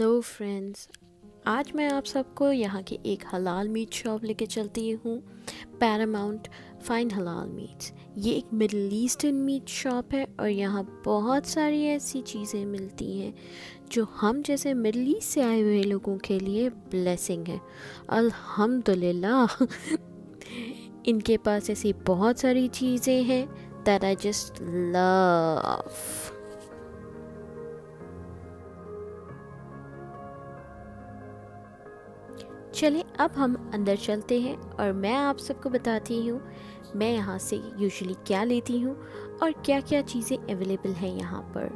Hello friends आज मैं आप सबको यहाँ की एक हलाल मीट शॉप लेके चलती हूँ पैरामाउंट फाइन हलाल मीट्स ये एक मिडल ईस्टर्न मीट शॉप है और यहाँ बहुत सारी ऐसी चीज़ें मिलती हैं जो हम जैसे मिडल ईस्ट से आए हुए लोगों के लिए ब्लेसिंग है। अल्हम्दुलिल्लाह, इनके पास ऐसी बहुत सारी चीज़ें हैं दैट आई जस्ट लव चलिए अब हम अंदर चलते हैं और मैं आप सबको बताती हूँ, मैं यहाँ से यूजुअली क्या लेती हूँ और क्या क्या चीज़ें अवेलेबल हैं यहाँ पर।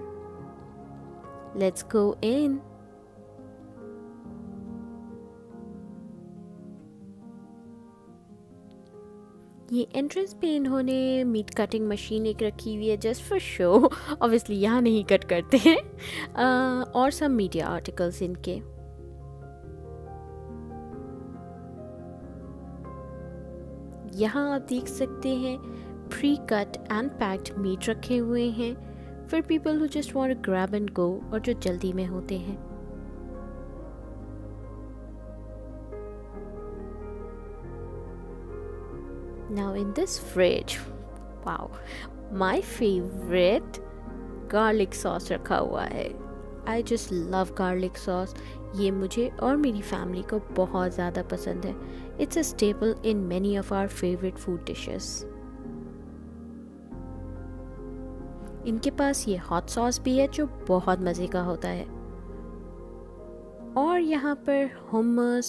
लेट्स गो इन ये एंट्रेंस पे इन्होंने मीट कटिंग मशीन एक रखी हुई है जस्ट फॉर शो ऑब्वियसली यहाँ नहीं कट करते हैं। और सब मीडिया आर्टिकल्स इनके। यहाँ आप देख सकते हैं pre cut and packed meat रखे हुए हैं for people who just want grab and go और जो जल्दी में होते हैं। Now in this fridge, wow, my favorite garlic sauce रखा हुआ है। I just love garlic sauce ये मुझे और मेरी फैमिली को बहुत ज़्यादा पसंद है। It's a staple in many of our favourite food dishes इनके पास ये हॉट सॉस भी है जो बहुत मज़े का होता है। और यहाँ पर hummus,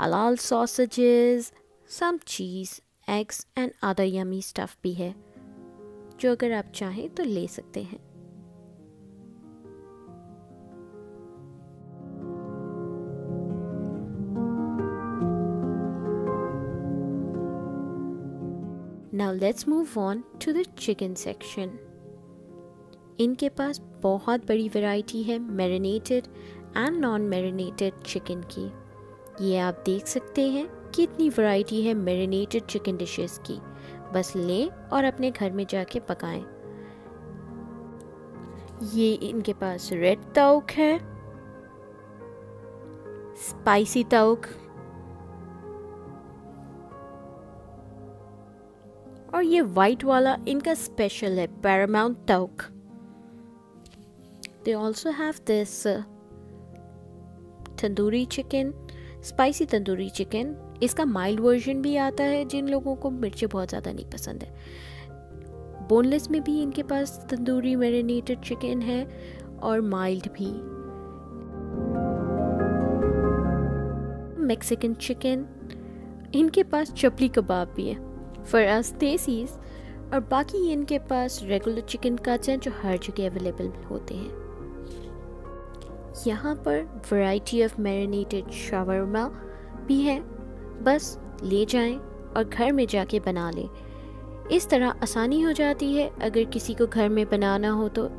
हलाल sausages, some cheese eggs and other yummy stuff भी है। जो अगर आप चाहें तो ले सकते हैं। Now let's move on to the chicken section. इनके पास बहुत बड़ी वैरायटी है marinated and non marinated chicken की। ये आप देख सकते हैं कितनी वैरायटी है मैरिनेटेड चिकन डिशेस की। बस लें और अपने घर में जाके पकाएँ। ये इनके पास रेड तौक है स्पाइसी तौक और ये वाइट वाला इनका स्पेशल है Paramount तौक they also have this tandoori chicken spicy tandoori chicken इसका माइल्ड वर्जन भी आता है, जिन लोगों को मिर्चें बहुत ज़्यादा नहीं पसंद है। बोनलेस में भी इनके पास तंदूरी मैरिनेटेड चिकन है, और माइल्ड भी। मैक्सिकन चिकन इनके पास चपली कबाब भी है। फॉर अस देसीज और बाकी इनके पास रेगुलर चिकन कट्स हैं जो हर जगह अवेलेबल होते हैं। यहाँ पर वैरायटी ऑफ़ मैरिनेटेड शावरमा भी है। बस ले जाएँ और घर में जाके बना लें। इस तरह आसानी हो जाती है अगर किसी को घर में बनाना हो तो।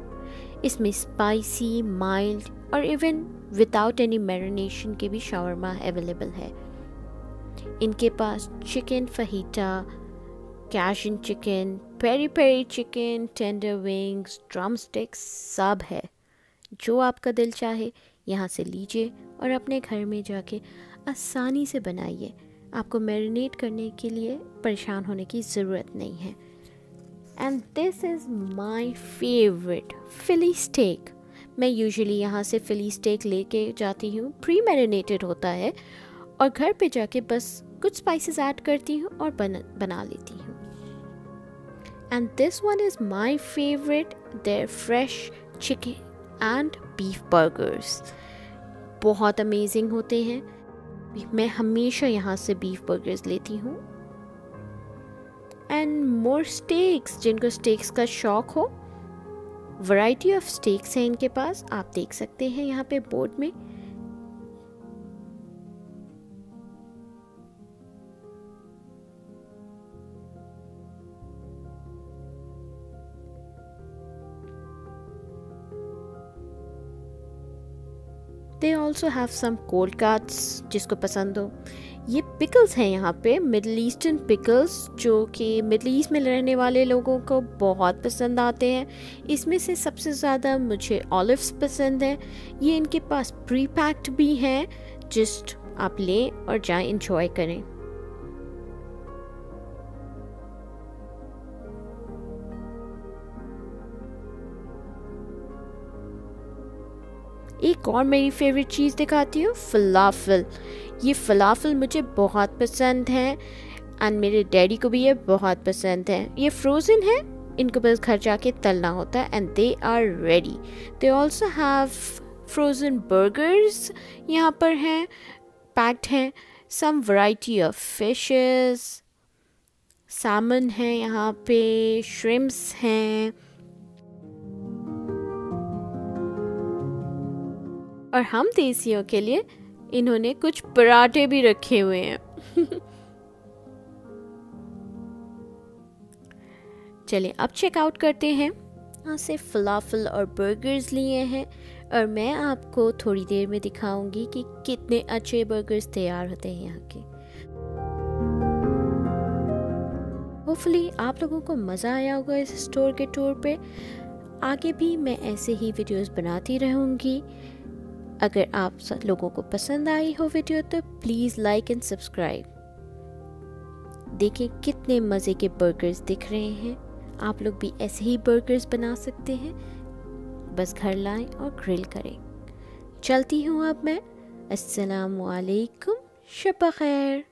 इसमें स्पाइसी माइल्ड और इवन विदाउट एनी मैरिनेशन के भी शावरमा अवेलेबल है। इनके पास chicken fajita cajun chicken peri peri chicken tender wings drumsticks सब है। जो आपका दिल चाहे यहाँ से लीजिए और अपने घर में जाके आसानी से बनाइए। आपको मैरिनेट करने के लिए परेशान होने की ज़रूरत नहीं है। And this is my favourite philly steak मैं यूजुअली यहाँ से फिली स्टेक लेके जाती हूँ। प्री मैरिनेटेड होता है और घर पे जाके बस कुछ स्पाइसेस ऐड करती हूँ और बन, बना लेती हूँ। And this one is my favourite there fresh chicken and beef burgers बहुत अमेजिंग होते हैं। मैं हमेशा यहाँ से बीफ बर्गर्स लेती हूँ। एंड मोर स्टेक्स जिनको स्टेक्स का शौक हो। वैरायटी ऑफ़ स्टेक्स हैं इनके पास। आप देख सकते हैं यहाँ पे बोर्ड में। They also have some cold cuts जिसको पसंद हो। ये पिकल्स हैं यहाँ पे मिडल ईस्टर्न पिकल्स जो कि मिडल ईस्ट में रहने वाले लोगों को बहुत पसंद आते हैं। इसमें से सबसे ज़्यादा मुझे ऑलिव्स पसंद है। ये इनके पास प्री पैक्ड भी हैं। जस्ट आप लें और जाएँ इंजॉय करें। एक और मेरी फेवरेट चीज़ दिखाती हूँ फलाफल ये फलाफल मुझे बहुत पसंद है एंड मेरे डैडी को भी ये बहुत पसंद है। ये फ्रोज़न है, इनको बस घर जाके तलना होता है and they are ready they also have frozen burgers यहाँ पर हैं पैक्ड हैं some variety of fishes salmon है यहाँ पे श्रिम्स हैं। और हम देसियों के लिए इन्होंने कुछ पराठे भी रखे हुए हैं। चलिए, अब चेकआउट करते हैं। यहाँ से फलाफल और बर्गर्स लिए हैं और मैं आपको थोड़ी देर में दिखाऊँगी कि कितने अच्छे बर्गर्स तैयार होते हैं यहाँ के। होपफुली आप लोगों को मज़ा आया होगा इस स्टोर के टूर पे। आगे भी मैं ऐसे ही वीडियोस बनाती रहूँगी। अगर आप सब लोगों को पसंद आई हो वीडियो तो प्लीज़ लाइक एंड सब्सक्राइब देखें कितने मज़े के बर्गर्स दिख रहे हैं। आप लोग भी ऐसे ही बर्गर्स बना सकते हैं। बस घर लाएँ और ग्रिल करें। चलती हूँ अब मैं। अस्सलाम वालेकुम शब खैर।